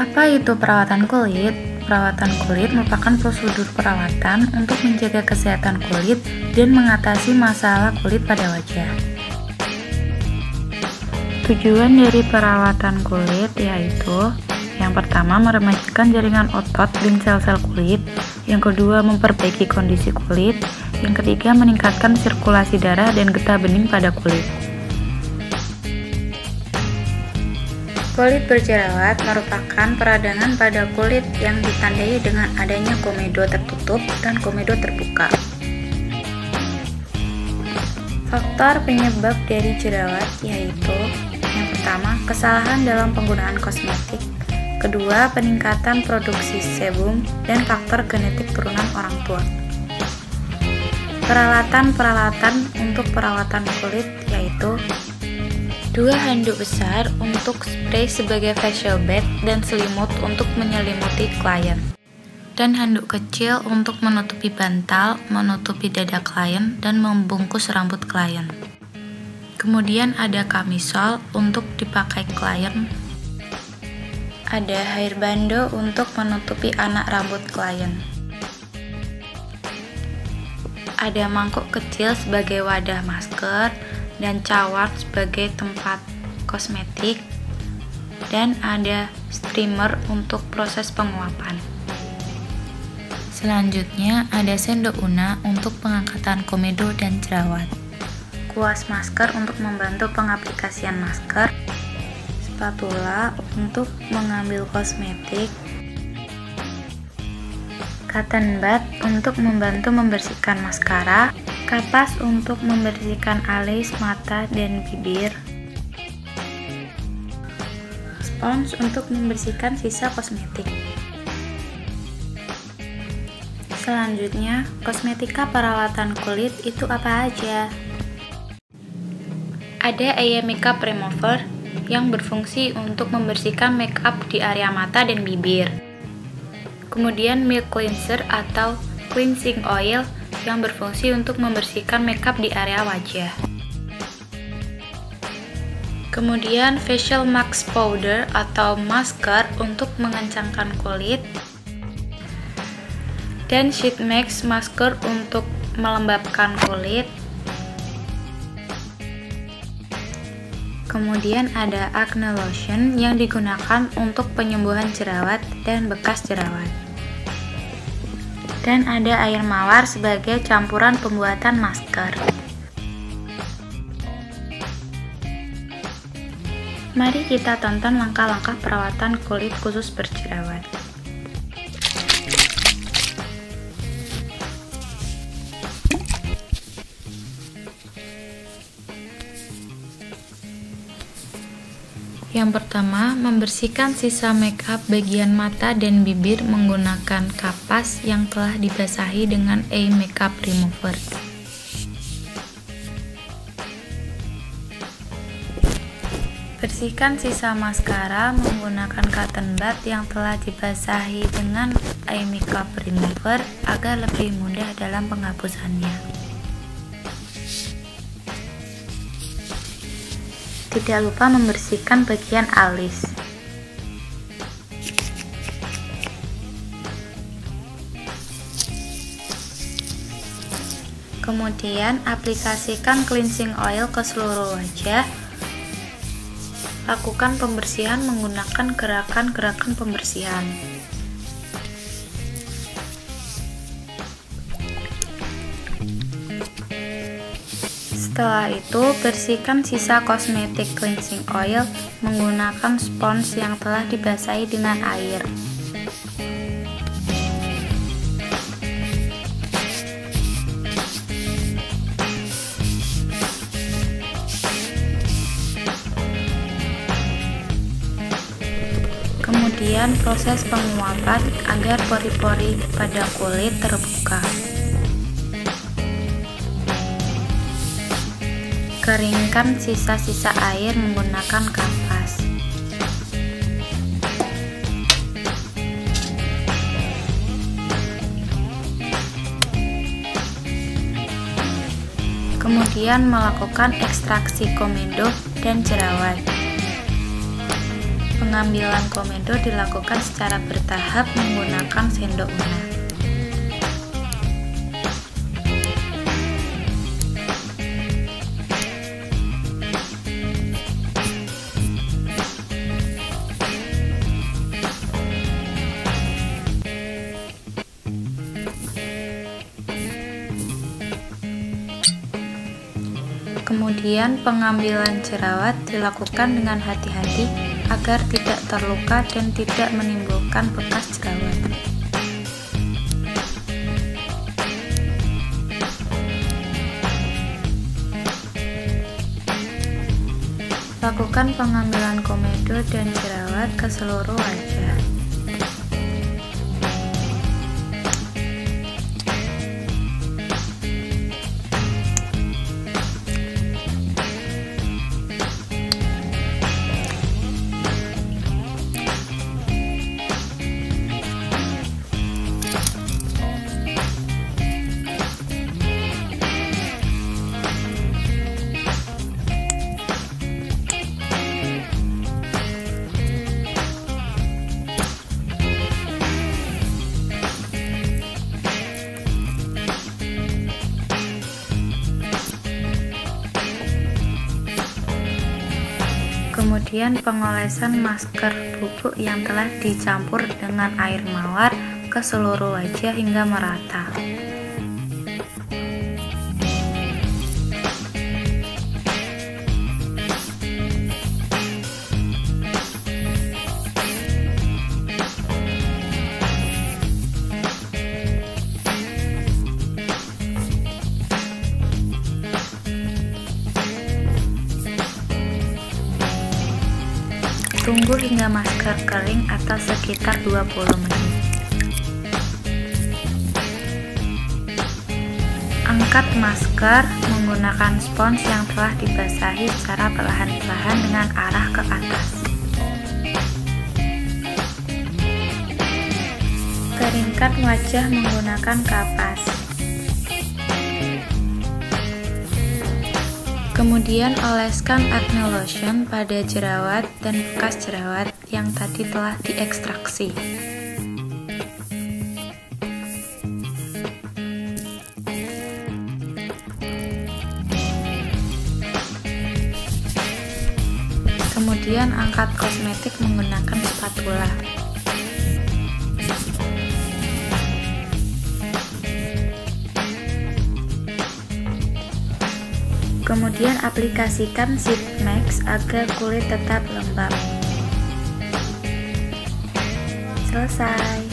Apa itu perawatan kulit? Perawatan kulit merupakan prosedur perawatan untuk menjaga kesehatan kulit dan mengatasi masalah kulit pada wajah. Tujuan dari perawatan kulit yaitu yang pertama, meremajakan jaringan otot dan sel-sel kulit. Yang kedua, memperbaiki kondisi kulit. Yang ketiga, meningkatkan sirkulasi darah dan getah bening pada kulit. Kulit berjerawat merupakan peradangan pada kulit yang ditandai dengan adanya komedo tertutup dan komedo terbuka. Faktor penyebab dari jerawat yaitu yang pertama, kesalahan dalam penggunaan kosmetik Kedua, peningkatan produksi sebum dan faktor genetik turunan orang tua. Peralatan-peralatan untuk perawatan kulit dua handuk besar untuk spray sebagai facial bed dan selimut untuk menyelimuti klien dan handuk kecil untuk menutupi bantal, menutupi dada klien, dan membungkus rambut klien. Kemudian ada kamisol untuk dipakai klien ada hair bando untuk menutupi anak rambut klien. Ada mangkuk kecil sebagai wadah masker dan cawat sebagai tempat kosmetik dan ada streamer untuk proses penguapan. Selanjutnya ada sendok una untuk pengangkatan komedo dan jerawat. Kuas masker untuk membantu pengaplikasian masker spatula untuk mengambil kosmetik, cotton bud untuk membantu membersihkan maskara, kapas untuk membersihkan alis, mata, dan bibir, spons untuk membersihkan sisa kosmetik. Selanjutnya, kosmetika perawatan kulit itu apa aja? Ada eye makeup remover yang berfungsi untuk membersihkan make up di area mata dan bibir. Kemudian milk cleanser atau cleansing oil yang berfungsi untuk membersihkan makeup di area wajah. Kemudian facial mask powder atau masker untuk mengencangkan kulit. Dan sheet mask masker untuk melembabkan kulit. Kemudian ada acne lotion yang digunakan untuk penyembuhan jerawat dan bekas jerawat. Dan ada air mawar sebagai campuran pembuatan masker. Mari kita tonton langkah-langkah perawatan kulit khusus berjerawat. Yang pertama, membersihkan sisa makeup bagian mata dan bibir menggunakan kapas yang telah dibasahi dengan eye makeup remover. Bersihkan sisa maskara menggunakan cotton bud yang telah dibasahi dengan eye makeup remover agar lebih mudah dalam penghapusannya. Tidak lupa membersihkan bagian alis. Kemudian aplikasikan cleansing oil ke seluruh wajah. Lakukan pembersihan menggunakan gerakan-gerakan pembersihan. Setelah itu, bersihkan sisa kosmetik cleansing oil menggunakan spons yang telah dibasahi dengan air. Kemudian proses penguapan agar pori-pori pada kulit terbuka. Keringkan sisa-sisa air menggunakan kapas. Kemudian melakukan ekstraksi komedo dan jerawat. Pengambilan komedo dilakukan secara bertahap menggunakan sendok guna. Kemudian pengambilan jerawat dilakukan dengan hati-hati agar tidak terluka dan tidak menimbulkan bekas jerawat. Lakukan pengambilan komedo dan jerawat ke seluruh wajah. Kemudian pengolesan masker bubuk yang telah dicampur dengan air mawar ke seluruh wajah hingga merata. Tunggu hingga masker kering atau sekitar 20 menit. Angkat masker menggunakan spons yang telah dibasahi secara perlahan-lahan dengan arah ke atas. Keringkan wajah menggunakan kapas. Kemudian oleskan acne lotion pada jerawat dan bekas jerawat yang tadi telah diekstraksi. Kemudian angkat kosmetik menggunakan spatula. Kemudian aplikasikan Sheet Max agar kulit tetap lembab. Selesai.